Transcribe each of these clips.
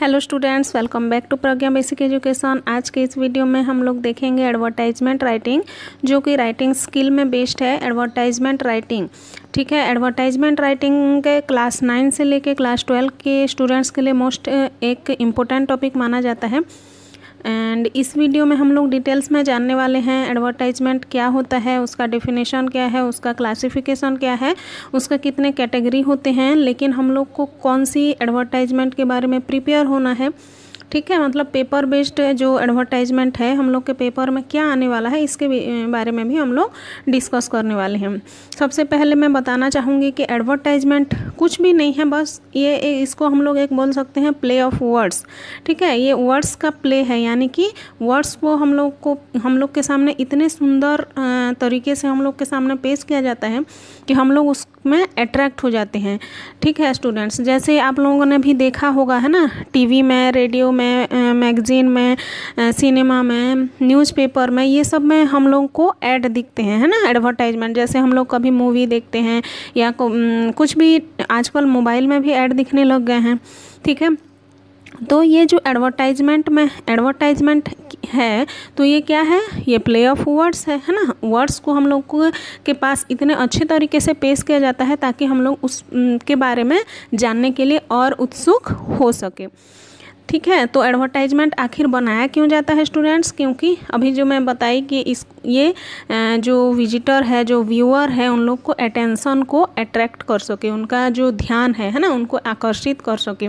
Hello students, welcome back to Pragya basic education. आज के इस वीडियो में हम लोग देखेंगे एडवर्टाइजमेंट राइटिंग जो कि राइटिंग स्किल में बेस्ड है एडवर्टाइजमेंट राइटिंग ठीक है एडवर्टाइजमेंट राइटिंग के क्लास नाइन से लेके क्लास ट्वेल्व के स्टूडेंट्स के लिए मोस्ट एक इम्पोर्टेंट टॉपिक माना जाता है। एंड इस वीडियो में हम लोग डिटेल्स में जानने वाले हैं एडवर्टाइजमेंट क्या होता है, उसका डेफिनेशन क्या है, उसका क्लासिफिकेशन क्या है, उसका कितने कैटेगरी होते हैं, लेकिन हम लोग को कौन सी एडवर्टाइजमेंट के बारे में प्रिपेयर होना है ठीक है मतलब पेपर बेस्ड जो एडवर्टाइजमेंट है, हम लोग के पेपर में क्या आने वाला है, इसके बारे में भी हम लोग डिस्कस करने वाले हैं। सबसे पहले मैं बताना चाहूँगी कि एडवर्टाइजमेंट कुछ भी नहीं है, बस ये इसको हम लोग एक बोल सकते हैं प्ले ऑफ़ वर्ड्स ठीक है, ये वर्ड्स का प्ले है, यानी कि वर्ड्स को हम लोग को, हम लोग के सामने इतने सुंदर तरीके से हम लोग के सामने पेश किया जाता है कि हम लोग उसमें अट्रैक्ट हो जाते हैं। ठीक है स्टूडेंट्स जैसे आप लोगों ने भी देखा होगा, है ना? टीवी में रेडियो में मैगजीन में सिनेमा में न्यूज़पेपर में, ये सब में हम लोग को ऐड दिखते हैं, है ना? एडवर्टाइजमेंट जैसे हम लोग कभी मूवी देखते हैं या कुछ भी आजकल मोबाइल में भी ऐड दिखने लग गए हैं। ठीक है? तो ये जो एडवर्टाइजमेंट में एडवर्टाइजमेंट है तो ये क्या है? ये प्ले ऑफ़ वर्ड्स है है ना? वर्ड्स को हम लोग के पास इतने अच्छे तरीके से पेश किया जाता है ताकि हम लोग उस के बारे में जानने के लिए और उत्सुक हो सके। ठीक है? तो एडवर्टाइजमेंट आखिर बनाया क्यों जाता है स्टूडेंट्स क्योंकि अभी जो मैं बताई कि इस ये जो विजिटर है, जो व्यूअर है, उन लोग को अटेंशन को अट्रैक्ट कर सके, उनका जो ध्यान है है ना, उनको आकर्षित कर सके।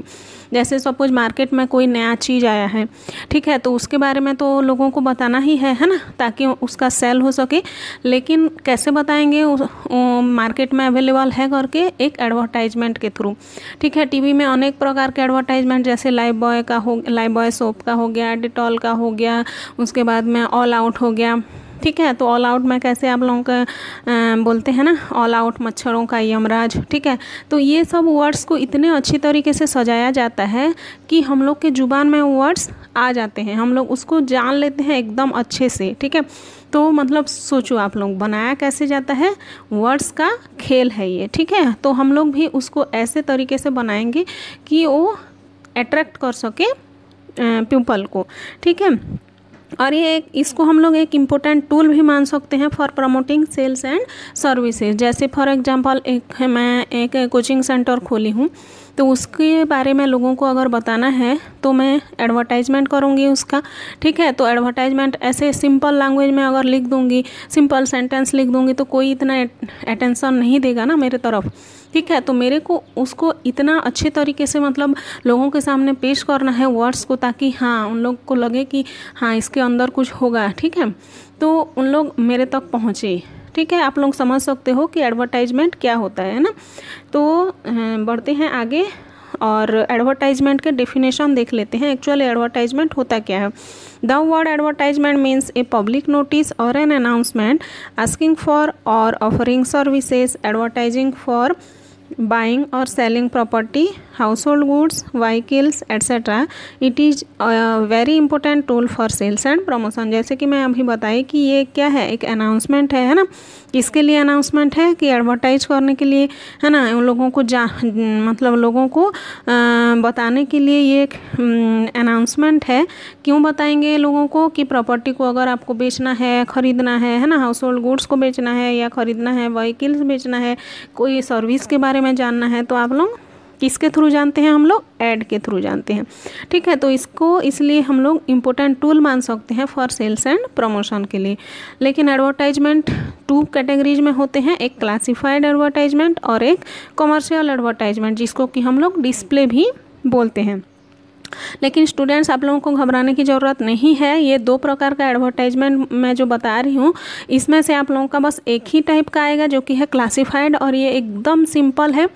जैसे सपोज़ मार्केट में कोई नया चीज़ आया है, ठीक है तो उसके बारे में तो लोगों को बताना ही है है ना, ताकि उसका सेल हो सके। लेकिन कैसे बताएँगे मार्केट में अवेलेबल है करके एक एडवर्टाइजमेंट के थ्रू ठीक है टीवी में अनेक प्रकार के एडवर्टाइजमेंट जैसे लाइव बॉय का हो लाइव बॉय सोप का हो गया डिटॉल का हो गया, उसके बाद में ऑल आउट हो गया। ठीक है तो ऑल आउट में कैसे आप लोगों का बोलते हैं ना ऑल आउट मच्छरों का यमराज, ठीक है? तो ये सब वर्ड्स को इतने अच्छी तरीके से सजाया जाता है कि हम लोग के ज़ुबान में वर्ड्स आ जाते हैं। हम लोग उसको जान लेते हैं एकदम अच्छे से, ठीक है? तो मतलब सोचो आप लोग, बनाया कैसे जाता है? वर्ड्स का खेल है ये, ठीक है? तो हम लोग भी उसको ऐसे तरीके से बनाएँगे कि वो अट्रैक्ट कर सके पीपल को, ठीक है? और ये एक, इसको हम लोग एक इम्पोर्टेंट टूल भी मान सकते हैं for promoting sales and services जैसे फॉर एग्जांपल एक मैं एक कोचिंग सेंटर खोली हूँ। तो उसके बारे में लोगों को अगर बताना है तो मैं एडवर्टाइजमेंट करूँगी उसका। ठीक है? तो एडवर्टाइजमेंट ऐसे सिंपल लैंग्वेज में अगर लिख दूँगी सिंपल सेंटेंस लिख दूँगी तो कोई इतना अटेंशन नहीं देगा ना मेरे तरफ़। ठीक है? तो मेरे को उसको इतना अच्छे तरीके से मतलब लोगों के सामने पेश करना है वर्ड्स को, ताकि हाँ उन लोग को लगे कि हाँ इसके अंदर कुछ होगा। ठीक है? तो उन लोग मेरे तक पहुँचे। ठीक है? आप लोग समझ सकते हो कि एडवर्टाइजमेंट क्या होता है ना? तो बढ़ते हैं आगे और एडवर्टाइजमेंट के डेफिनेशन देख लेते हैं। एक्चुअली एडवर्टाइजमेंट होता क्या है? The word advertisement means a public notice or an announcement asking for or offering services advertising for buying or selling property household goods vehicles etc it is a very important tool for sales and promotion. जैसे कि मैं अभी बताई कि ये क्या है? एक अनाउंसमेंट है है ना? किसके लिए अनाउंसमेंट है? कि एडवर्टाइज करने के लिए है ना? उन लोगों को जा मतलब लोगों को आ, बताने के लिए ये एक अनाउंसमेंट है। क्यों बताएँगे लोगों को? कि प्रॉपर्टी को अगर आपको बेचना है ख़रीदना है है ना? हाउस होल्ड गुड्स को बेचना है या ख़रीदना है वहीकिल्स बेचना है कोई सर्विस के बारे में जानना है तो आप लोग किसके थ्रू जानते हैं? हम लोग एड के थ्रू जानते हैं। ठीक है तो इसको इसलिए हम लोग इम्पोर्टेंट टूल मान सकते हैं फॉर सेल्स एंड प्रमोशन के लिए। लेकिन एडवर्टाइजमेंट टू कैटेगरीज में होते हैं, एक क्लासिफाइड एडवर्टाइजमेंट और एक कॉमर्शियल एडवर्टाइजमेंट जिसको कि हम लोग डिस्प्ले भी बोलते हैं। लेकिन स्टूडेंट्स, आप लोगों को घबराने की ज़रूरत नहीं है। ये दो प्रकार का एडवर्टाइजमेंट मैं जो बता रही हूँ, इसमें से आप लोगों का बस एक ही टाइप का आएगा, जो कि है क्लासिफाइड और ये एकदम सिंपल है।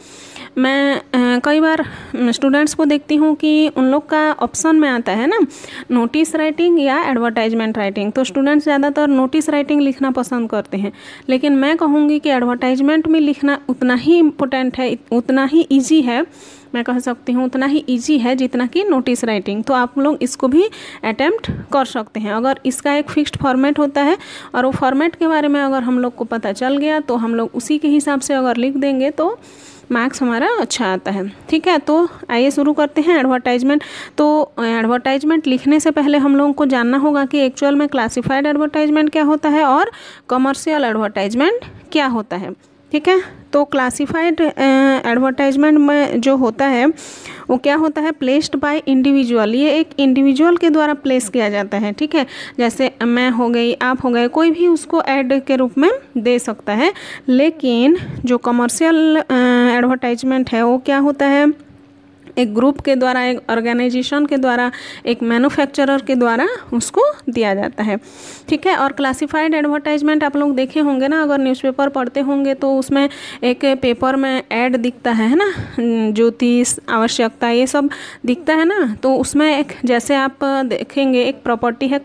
मैं कई बार स्टूडेंट्स को देखती हूँ कि उन लोग का ऑप्शन में आता है ना नोटिस राइटिंग या एडवर्टाइजमेंट राइटिंग तो स्टूडेंट्स ज़्यादातर नोटिस राइटिंग लिखना पसंद करते हैं। लेकिन मैं कहूँगी कि एडवर्टाइजमेंट में लिखना उतना ही इम्पोर्टेंट है, उतना ही ईजी है। मैं कह सकती हूँ, उतना ही ईजी है जितना कि नोटिस राइटिंग तो आप लोग इसको भी अटैम्प्ट कर सकते हैं। अगर इसका एक फिक्स्ड फॉर्मेट होता है और वो फॉर्मेट के बारे में अगर हम लोग को पता चल गया तो हम लोग उसी के हिसाब से अगर लिख देंगे तो मार्क्स हमारा अच्छा आता है। ठीक है? तो आइए शुरू करते हैं एडवर्टाइजमेंट तो एडवर्टाइजमेंट लिखने से पहले हम लोगों को जानना होगा कि एक्चुअल में क्लासिफाइड एडवर्टाइजमेंट क्या होता है और कमर्शियल एडवर्टाइजमेंट क्या होता है। ठीक है? तो क्लासिफाइड एडवर्टाइजमेंट में जो होता है, वो क्या होता है? प्लेस्ड बाय इंडिविजुअल ये एक इंडिविजुअल के द्वारा प्लेस किया जाता है, ठीक है? जैसे मैं हो गई, आप हो गए, कोई भी उसको ऐड के रूप में दे सकता है। लेकिन जो कमर्शियल एडवर्टाइजमेंट है, वो क्या होता है? एक ग्रुप के द्वारा, एक ऑर्गेनाइजेशन के द्वारा, एक मैन्युफैक्चरर के द्वारा उसको दिया जाता है। ठीक है? और क्लासिफाइड एडवर्टाइजमेंट आप लोग देखे होंगे ना, अगर न्यूज़पेपर पढ़ते होंगे तो उसमें एक पेपर में ऐड दिखता है ना? ज्योतिष आवश्यकता, ये सब दिखता है ना? तो उसमें एक, जैसे आप देखेंगे, एक प्रॉपर्टी है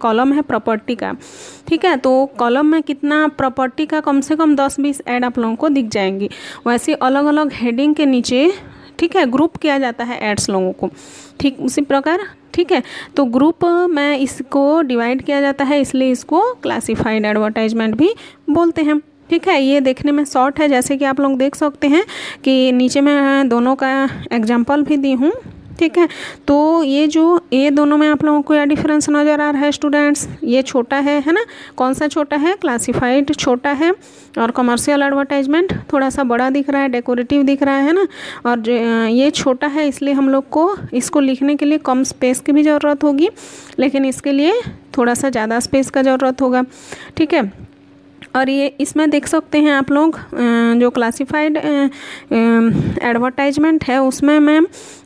कॉलम है प्रॉपर्टी का। ठीक है? तो कॉलम में कितना प्रॉपर्टी का कम से कम दस बीस ऐड आप लोगों को दिख जाएँगी। वैसे अलग अलग हेडिंग के नीचे ठीक है ग्रुप किया जाता है एड्स लोगों को। ठीक, उसी प्रकार, ठीक है? तो ग्रुप में इसको डिवाइड किया जाता है, इसलिए इसको क्लासिफाइड एडवर्टाइजमेंट भी बोलते हैं। ठीक है, ये देखने में शॉर्ट है, जैसे कि आप लोग देख सकते हैं कि नीचे में दोनों का एग्ज़ाम्पल भी दी हूँ। ठीक है? तो ये जो, ये दोनों में आप लोगों को यह डिफरेंस नज़र आ रहा है स्टूडेंट्स ये छोटा है है ना? कौन सा छोटा है? क्लासिफाइड छोटा है और कमर्शियल एडवर्टाइजमेंट थोड़ा सा बड़ा दिख रहा है डेकोरेटिव दिख रहा है ना? और ये छोटा है इसलिए हम लोग को इसको लिखने के लिए कम स्पेस की भी ज़रूरत होगी, लेकिन इसके लिए थोड़ा सा ज़्यादा स्पेस का ज़रूरत होगा। ठीक है? और ये इसमें देख सकते हैं आप लोग जो क्लासिफाइड एडवर्टाइजमेंट है, उसमें मैं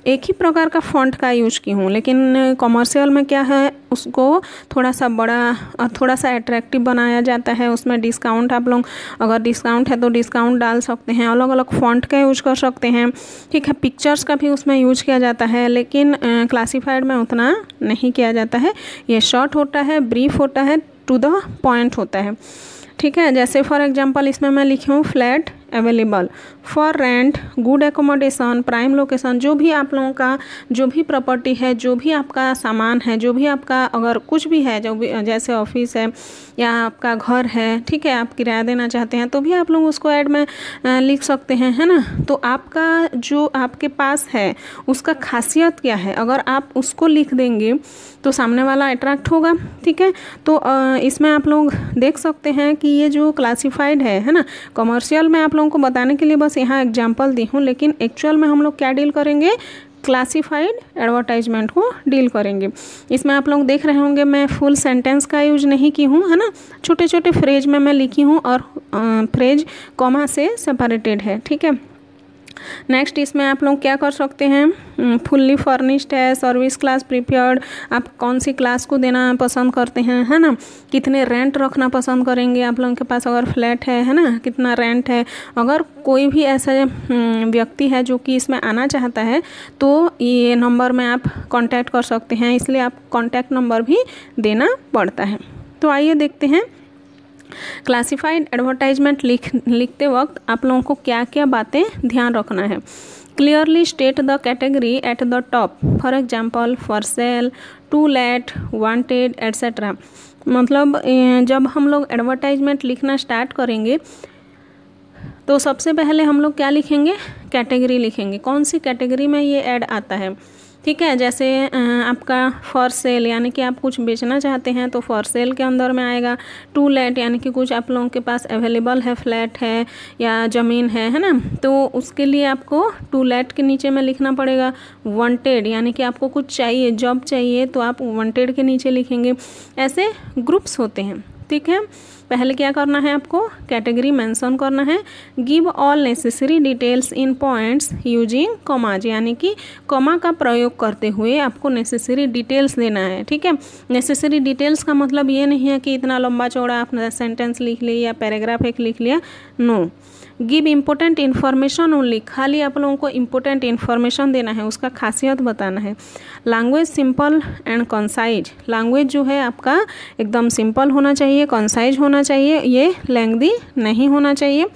एक ही प्रकार का फॉन्ट का यूज़ की हूँ। लेकिन कॉमर्शियल में क्या है, उसको थोड़ा सा बड़ा और थोड़ा सा अट्रैक्टिव बनाया जाता है। उसमें डिस्काउंट आप लोग, अगर डिस्काउंट है तो डिस्काउंट डाल सकते हैं अलग अलग फॉन्ट का यूज़ कर सकते हैं। ठीक है पिक्चर्स का भी उसमें यूज़ किया जाता है, लेकिन क्लासीफाइड में उतना नहीं किया जाता है। ये शॉर्ट होता है ब्रीफ होता है टू द पॉइंट होता है। ठीक है जैसे फॉर एग्जांपल इसमें मैं लिखी हूँ flat available for rent good accommodation prime location जो भी आप लोगों का, जो भी प्रॉपर्टी है, जो भी आपका सामान है, जो भी आपका अगर कुछ भी है, जो भी, जैसे ऑफ़िस है, या आपका घर है, ठीक है, आप किराया देना चाहते हैं तो भी आप लोग उसको ऐड में लिख सकते हैं, है ना? तो आपका जो आपके पास है, उसका खासियत क्या है? अगर आप उसको लिख देंगे तो सामने वाला अट्रैक्ट होगा, ठीक है? तो इसमें आप लोग देख सकते हैं कि ये जो क्लासिफाइड है है ना? कमर्शियल में आप लोगों को बताने के लिए बस यहाँ एग्ज़ाम्पल दी हूँ, लेकिन एक्चुअल में हम लोग क्या डील करेंगे? क्लासिफाइड एडवर्टाइजमेंट को डील करेंगे। इसमें आप लोग देख रहे होंगे, मैं फुल सेंटेंस का यूज़ नहीं की हूँ, है ना? छोटे छोटे फ्रेज में मैं लिखी हूँ और फ्रेज कॉमा से सेपरेटेड है, ठीक है? नेक्स्ट इसमें आप लोग क्या कर सकते हैं? फुल्ली फर्निश्ड है सर्विस क्लास प्रिपेयर्ड आप कौन सी क्लास को देना पसंद करते हैं, है ना? कितने रेंट रखना पसंद करेंगे आप लोगों के पास? अगर फ्लैट है है ना? कितना रेंट है? अगर कोई भी ऐसा व्यक्ति है जो कि इसमें आना चाहता है तो ये नंबर में आप कॉन्टैक्ट कर सकते हैं। इसलिए आप कॉन्टैक्ट नंबर भी देना पड़ता है। तो आइए देखते हैं क्लासिफाइड एडवर्टाइजमेंट लिख, लिखते वक्त आप लोगों को क्या क्या बातें ध्यान रखना है। Clearly state the category at the top for example for sale to let wanted etcetera मतलब जब हम लोग एडवर्टाइजमेंट लिखना स्टार्ट करेंगे तो सबसे पहले हम लोग क्या लिखेंगे? कैटेगरी लिखेंगे। कौन सी कैटेगरी में ये ऐड आता है? ठीक है, जैसे आपका फॉर सेल यानी कि आप कुछ बेचना चाहते हैं तो फॉर सेल के अंदर में आएगा। टू लेट यानी कि कुछ आप लोगों के पास अवेलेबल है फ्लैट है या ज़मीन है है ना? तो उसके लिए आपको टू लेट के नीचे में लिखना पड़ेगा। वांटेड यानी कि आपको कुछ चाहिए जॉब चाहिए तो आप वांटेड के नीचे लिखेंगे। ऐसे ग्रुप्स होते हैं, ठीक है? पहले क्या करना है आपको? कैटेगरी मेंशन करना है। Give all necessary details in points using commas यानी कि कॉमा का प्रयोग करते हुए आपको नेसेसरी डिटेल्स देना है, ठीक है? नेसेसरी डिटेल्स का मतलब ये नहीं है कि इतना लंबा चौड़ा आपने सेंटेंस लिख लिया या पैराग्राफ एक लिख लिया। No no. Give important information only खाली आप लोगों को इम्पोर्टेंट इन्फॉर्मेशन देना है, उसका खासियत बताना है। Language simple and concise language जो है आपका एकदम सिंपल होना चाहिए कॉन्साइज होना चाहिए, ये लेंगदी नहीं होना चाहिए।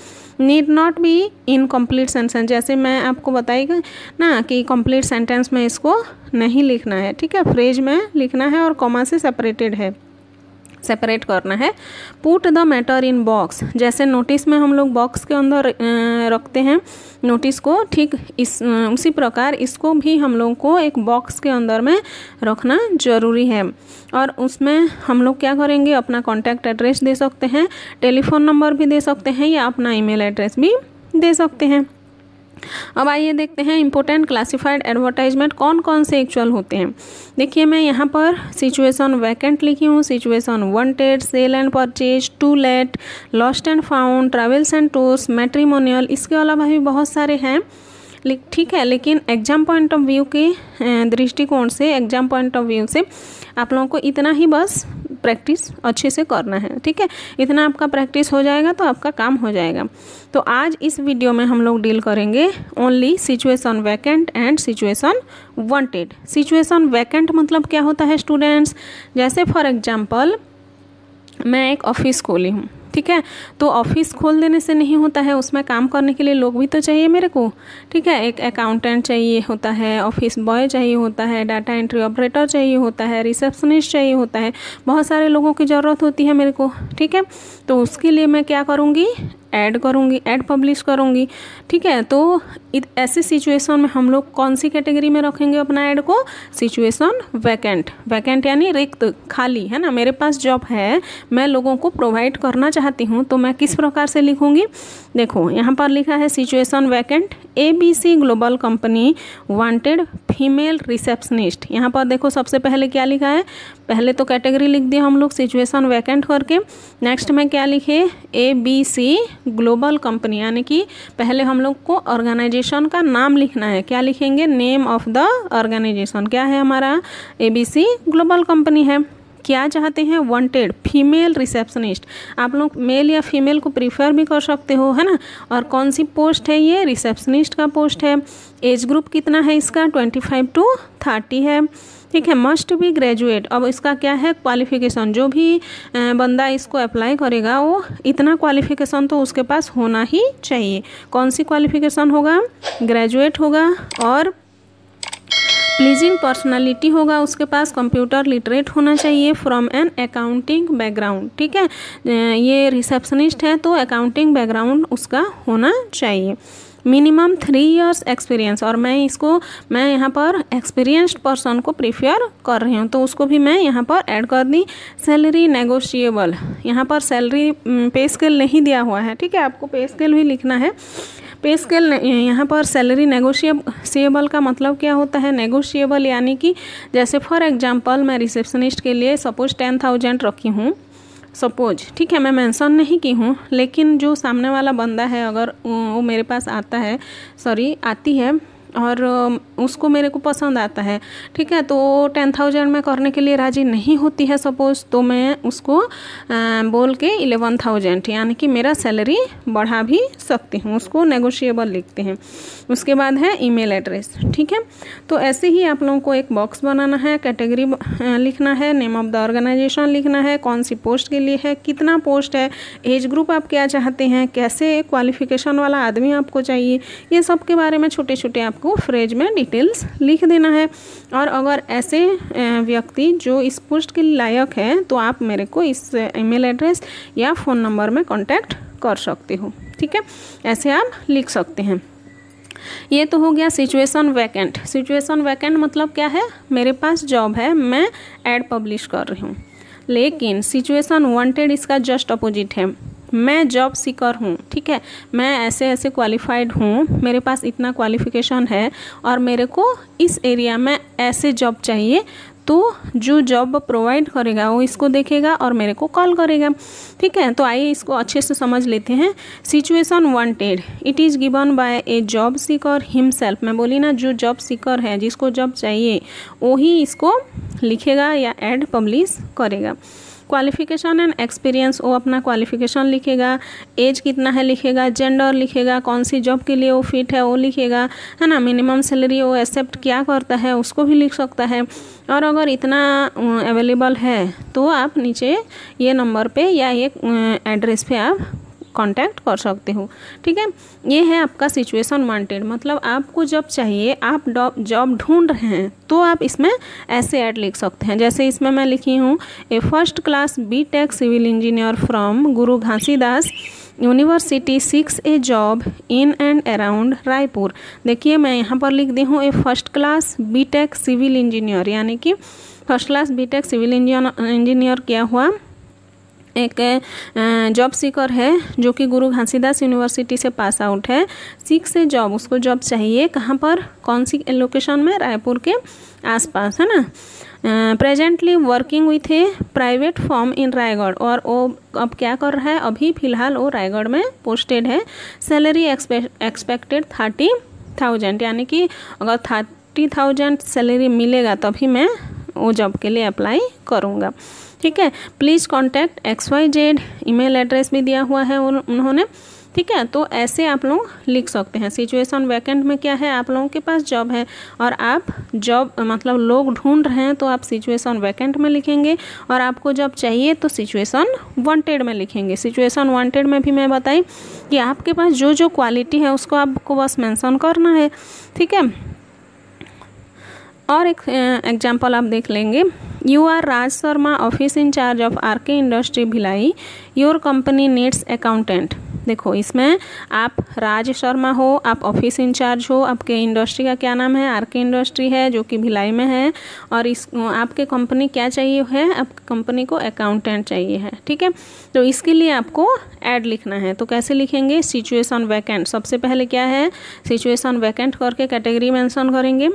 Need not be in complete sentence जैसे मैं आपको बताएगा ना कि कंप्लीट सेंटेंस में इसको नहीं लिखना है, ठीक है? फ्रेज में लिखना है और कॉमा से सेपरेटेड है। सेपरेट करना है। Put the matter in box जैसे नोटिस में हम लोग बॉक्स के अंदर रखते हैं नोटिस को, ठीक इस उसी प्रकार इसको भी हम लोग को एक बॉक्स के अंदर में रखना ज़रूरी है। और उसमें हम लोग क्या करेंगे, अपना कॉन्टैक्ट एड्रेस दे सकते हैं टेलीफोन नंबर भी दे सकते हैं या अपना ईमेल एड्रेस भी दे सकते हैं। अब आइए देखते हैं इंपॉर्टेंट क्लासिफाइड एडवर्टाइजमेंट कौन कौन से एक्चुअल होते हैं। देखिए मैं यहाँ पर सिचुएशन वैकेंट लिखी हूँ situation wanted sale and purchase to let lost and found travels and tours matrimonial इसके अलावा भी बहुत सारे हैं। ठीक है, लेकिन एग्ज़ाम पॉइंट ऑफ़ व्यू के दृष्टिकोण से एग्ज़ाम पॉइंट ऑफ़ व्यू से आप लोगों को इतना ही बस प्रैक्टिस अच्छे से करना है, ठीक है? इतना आपका प्रैक्टिस हो जाएगा तो आपका काम हो जाएगा। तो आज इस वीडियो में हम लोग डील करेंगे only situation vacant and situation wanted situation vacant मतलब क्या होता है स्टूडेंट्स जैसे फॉर एग्ज़ाम्पल मैं एक ऑफ़िस खोली हूँ। ठीक है? तो ऑफ़िस खोल देने से नहीं होता है, उसमें काम करने के लिए लोग भी तो चाहिए मेरे को। ठीक है? एक अकाउंटेंट चाहिए होता है ऑफ़िस बॉय चाहिए होता है डाटा एंट्री ऑपरेटर चाहिए होता है रिसेप्शनिस्ट चाहिए होता है। बहुत सारे लोगों की ज़रूरत होती है मेरे को, ठीक है? तो उसके लिए मैं क्या करूँगी? ऐड करूँगी, ऐड पब्लिश करूँगी, ठीक है? तो ऐसे सिचुएशन में हम लोग कौन सी कैटेगरी में रखेंगे अपना ऐड को? सिचुएशन वैकेंट वैकेंट यानी रिक्त, खाली, है ना? मेरे पास जॉब है, मैं लोगों को प्रोवाइड करना चाहती हूँ तो मैं किस प्रकार से लिखूँगी? देखो, यहाँ पर लिखा है situation vacant A B C global company wanted female receptionist यहाँ पर देखो सबसे पहले क्या लिखा है? पहले तो कैटेगरी लिख दिया हम लोग सिचुएशन वैकेंट करके। नेक्स्ट में क्या लिखे? A B C global company, यानी कि पहले हम लोग को ऑर्गेनाइजेशन का नाम लिखना है। क्या लिखेंगे? Name of the organisation. क्या है हमारा? एबीसी ग्लोबल कंपनी है। क्या चाहते हैं? वांटेड फीमेल रिसेप्शनिस्ट आप लोग मेल या फीमेल को प्रीफर भी कर सकते हो, है ना? और कौन सी पोस्ट है ये? रिसेप्शनिस्ट का पोस्ट है। एज ग्रुप कितना है इसका? ट्वेंटी फाइव टू थर्टी है। ठीक है मस्ट भी ग्रेजुएट अब इसका क्या है? क्वालिफिकेशन जो भी बंदा इसको अप्लाई करेगा, वो इतना क्वालिफिकेशन तो उसके पास होना ही चाहिए। कौन सी क्वालिफिकेशन होगा? ग्रेजुएट होगा और प्लीजिंग पर्सनालिटी होगा उसके पास कंप्यूटर लिटरेट होना चाहिए फ्रॉम एन अकाउंटिंग बैकग्राउंड ठीक है? ये रिसेप्शनिस्ट है तो अकाउंटिंग बैकग्राउंड उसका होना चाहिए। मिनिमम थ्री इयर्स एक्सपीरियंस और मैं इसको, मैं यहाँ पर एक्सपीरियंस्ड पर्सन को प्रीफेयर कर रही हूँ तो उसको भी मैं यहाँ पर ऐड कर दी। सैलरी नेगोशिएबल यहाँ पर सैलरी पे स्केल नहीं दिया हुआ है, ठीक है? आपको पे स्केल भी लिखना है। पे स्केल यहाँ पर सैलरी नेगोशिएबल का मतलब क्या होता है? नेगोशिएबल यानी कि, जैसे फॉर एग्जांपल मैं रिसेप्शनिस्ट के लिए सपोज़ टेन थाउज़ेंड रखी हूँ। सपोज़ ठीक है, मैं मेंशन नहीं की हूँ, लेकिन जो सामने वाला बंदा है, अगर, वो मेरे पास आता है सॉरी आती है और उसको मेरे को पसंद आता है। ठीक है तो टेन थाउज़ेंड में करने के लिए राज़ी नहीं होती है सपोज़ तो मैं उसको बोल के इलेवन थाउज़ेंड, यानी कि मेरा सैलरी बढ़ा भी सकती हूँ। उसको नेगोशिएबल लिखते हैं। उसके बाद है ईमेल एड्रेस। ठीक है तो ऐसे ही आप लोगों को एक बॉक्स बनाना है, कैटेगरी लिखना है, नेम ऑफ़ द ऑर्गेनाइजेशन लिखना है, कौन सी पोस्ट के लिए है, कितना पोस्ट है, एज ग्रुप आप क्या चाहते हैं, कैसे क्वालिफिकेशन वाला आदमी आपको चाहिए, ये सब के बारे में छोटे छोटे आप आपको फ्रेज में डिटेल्स लिख देना है। और अगर ऐसे व्यक्ति जो इस पोस्ट के लायक है तो आप मेरे को इस ईमेल एड्रेस या फ़ोन नंबर में कांटेक्ट कर सकते हो। ठीक है? ऐसे आप लिख सकते हैं। ये तो हो गया सिचुएशन वैकेंट सिचुएशन वैकेंट मतलब क्या है? मेरे पास जॉब है, मैं एड पब्लिश कर रही हूँ। लेकिन सिचुएशन वांटेड इसका जस्ट अपोजिट है। मैं जॉब सीकर हूँ, ठीक है? मैं ऐसे ऐसे क्वालिफाइड हूँ, मेरे पास इतना क्वालिफिकेशन है और मेरे को इस एरिया में ऐसे जॉब चाहिए तो जो जॉब प्रोवाइड करेगा वो इसको देखेगा और मेरे को कॉल करेगा, ठीक है? तो आइए इसको अच्छे से समझ लेते हैं। Situation wanted it is given by a job seeker himself मैं बोली ना, जो जॉब सीकर है, जिसको जॉब चाहिए वही इसको लिखेगा या एड पब्लिश करेगा। क्वालिफिकेशन एंड एक्सपीरियंस वो अपना क्वालिफिकेशन लिखेगा एज कितना है लिखेगा जेंडर लिखेगा, कौन सी जॉब के लिए वो फिट है, वो लिखेगा, है ना? मिनिमम सैलरी वो एक्सेप्ट क्या करता है, उसको भी लिख सकता है। और अगर इतना अवेलेबल है तो आप नीचे ये नंबर पे या ये एड्रेस पे आप कांटेक्ट कर सकते हो। ठीक है? ये है आपका सिचुएशन वांटेड मतलब आपको जब चाहिए, आप जॉब ढूंढ रहे हैं तो आप इसमें ऐसे ऐड लिख सकते हैं। जैसे इसमें मैं लिखी हूँ, a first class B tech civil engineer from Guru Ghasidas university seeks a job in and around Raipur. देखिए, मैं यहाँ पर लिख दी हूँ, a first class B tech civil engineer यानी कि first class B tech civil engineer क्या हुआ? एक जॉब सीकर है, जो कि गुरु घासीदास यूनिवर्सिटी से पास आउट है। सीख से जॉब उसको जॉब चाहिए। कहाँ पर? कौन सी लोकेशन में? रायपुर के आसपास, है ना? Presently working with a private firm in Raigarh. और वो अब क्या कर रहा है? अभी फ़िलहाल वो रायगढ़ में पोस्टेड है। सैलरी एक्सपेक्टेड थर्टी थाउज़ेंड यानी कि अगर थर्टी थाउज़ेंड सैलरी मिलेगा, तभी मैं वो जॉब के लिए अप्लाई करूँगा। ठीक है? Please contact X Y Z email address भी दिया हुआ है उन्होंने। ठीक है? तो ऐसे आप लोग लिख सकते हैं। सिचुएशन वैकेंट में क्या है? आप लोगों के पास जॉब है। और आप जॉब मतलब लोग ढूंढ रहे हैं तो आप सिचुएशन वैकेंट में लिखेंगे। और आपको जॉब चाहिए तो सिचुएशन वांटेड में लिखेंगे। सिचुएशन वांटेड में भी मैं बताई कि आपके पास जो जो क्वालिटी है उसको आपको बस मेंशन करना है। ठीक है? और एक एग्जांपल आप देख लेंगे। You are Raj Sharma office in charge of R K industry Bhilai. Your company needs accountant देखो, इसमें आप राज शर्मा हो, आप ऑफ़िस इंचार्ज हो, आपके इंडस्ट्री का क्या नाम है? आर के इंडस्ट्री है, जो कि भिलाई में है। और इस आपके कंपनी क्या चाहिए है? आपकी कंपनी को अकाउंटेंट चाहिए है, ठीक है? तो इसके लिए आपको ऐड लिखना है। तो कैसे लिखेंगे? सिचुएशन वैकेंट सबसे पहले क्या है? सिचुएशन वैकेंट करके कैटेगरी मेंशन करेंगे।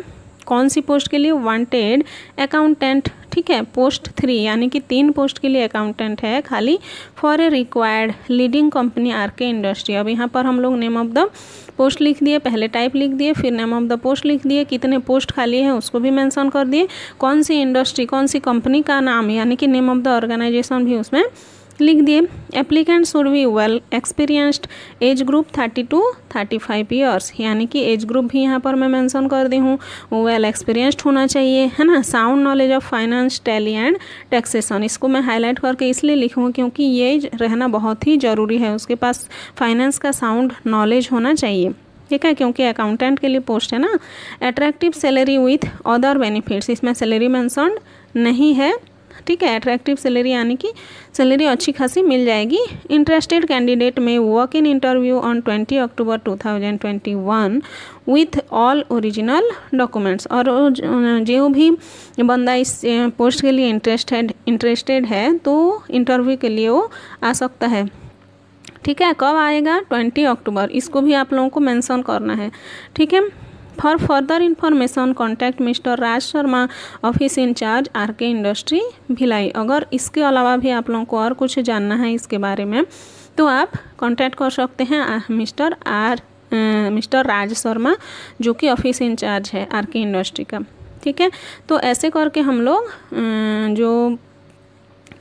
कौन सी पोस्ट के लिए? वांटेड अकाउंटेंट ठीक है? पोस्ट थ्री यानी कि तीन पोस्ट के लिए अकाउंटेंट है खाली। For a required leading company R K industry अब यहाँ पर हम लोग नेम ऑफ़ द पोस्ट लिख दिए, पहले टाइप लिख दिए, फिर नेम ऑफ़ द पोस्ट लिख दिए। कितने पोस्ट खाली है उसको भी मेंशन कर दिए। कौन सी इंडस्ट्री कौन सी कंपनी का नाम, यानी कि नेम ऑफ़ द ऑर्गेनाइजेशन भी उसमें लिख दिए। Applicant should be well experienced age group thirty to thirty five years यानी कि एज ग्रुप भी यहाँ पर मैं मेंशन कर दी हूँ। वो वेल एक्सपीरियंस्ड होना चाहिए, है ना? Sound knowledge of finance tally and taxation इसको मैं हाईलाइट करके इसलिए लिखूँ क्योंकि ये रहना बहुत ही ज़रूरी है। उसके पास फाइनेंस का साउंड नॉलेज होना चाहिए। ठीक है? क्योंकि अकाउंटेंट के लिए पोस्ट है ना? Attractive salary with other benefits इसमें सैलरी मैंसन नहीं है। ठीक है अट्रैक्टिव सैलरी यानी कि सैलरी अच्छी खासी मिल जाएगी। Interested candidate may walk in interview on twenty October two thousand twenty one with all original documents और जो भी बंदा इस पोस्ट के लिए इंटरेस्टेड इंटरेस्टेड है तो इंटरव्यू के लिए वो आ सकता है। ठीक है, कब आएगा? ट्वेंटी अक्टूबर इसको भी आप लोगों को मेंशन करना है। ठीक है? For further information contact Mr Raj Sharma office in charge R K industry Bhilai अगर इसके अलावा भी आप लोगों को और कुछ जानना है इसके बारे में तो आप कांटेक्ट कर सकते हैं Mr R Mr Raj Sharma जो कि ऑफ़िस इंचार्ज है आर के इंडस्ट्री का। ठीक है? तो ऐसे करके हम लोग जो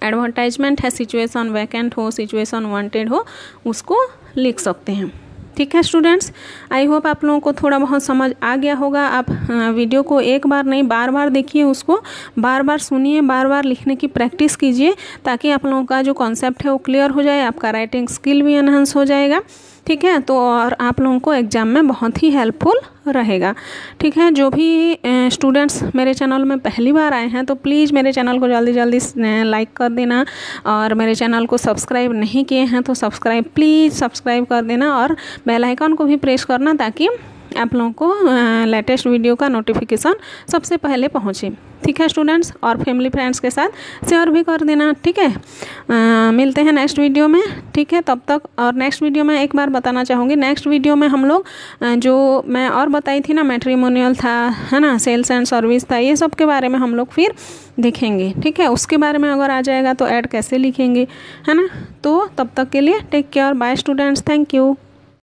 एडवर्टाइजमेंट है सिचुएशन वैकेंट हो सिचुएशन वांटेड हो, उसको लिख सकते हैं। ठीक है स्टूडेंट्स आई होप आप लोगों को थोड़ा बहुत समझ आ गया होगा। आप वीडियो को एक बार नहीं बार बार देखिए उसको। बार बार सुनिए बार बार लिखने की प्रैक्टिस कीजिए ताकि आप लोगों का जो कॉन्सेप्ट है वो क्लियर हो जाए, आपका राइटिंग स्किल भी एनहेंस हो जाएगा। ठीक है? तो और आप लोगों को एग्ज़ाम में बहुत ही हेल्पफुल रहेगा। ठीक है? जो भी स्टूडेंट्स मेरे चैनल में पहली बार आए हैं तो प्लीज़ मेरे चैनल को जल्दी जल्दी लाइक कर देना और मेरे चैनल को सब्सक्राइब नहीं किए हैं तो सब्सक्राइब प्लीज़ सब्सक्राइब कर देना और बेल आइकन को भी प्रेस करना ताकि आप लोगों को लेटेस्ट वीडियो का नोटिफिकेशन सबसे पहले पहुँचे। ठीक है स्टूडेंट्स और फैमिली फ्रेंड्स के साथ? शेयर भी कर देना ठीक है? आ, मिलते हैं नेक्स्ट वीडियो में ठीक है? तब तक और नेक्स्ट वीडियो में एक बार बताना चाहूँगी। नेक्स्ट वीडियो में हम लोग जो मैं और बताई थी ना मेट्रीमोनियल था है ना? सेल्स एंड सर्विस था ये सब के बारे में हम लोग फिर देखेंगे ठीक है? उसके बारे में अगर आ जाएगा तो ऐड कैसे लिखेंगे है ना? तो तब तक के लिए take care bye students thank you